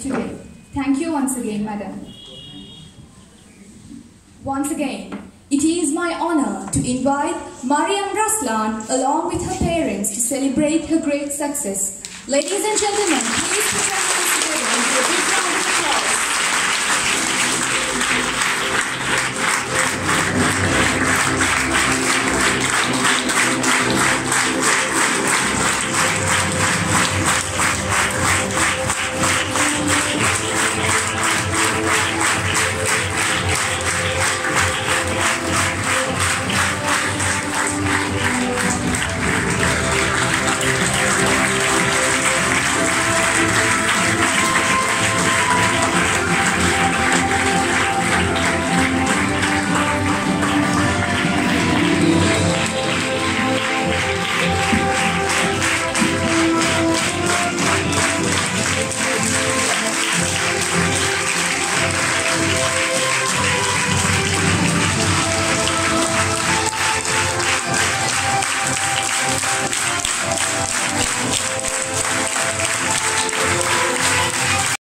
today. Thank you once again, Madam. Once again, it is my honor to invite Maryam Razlan along with her parents to celebrate her great success. Ladies and gentlemen,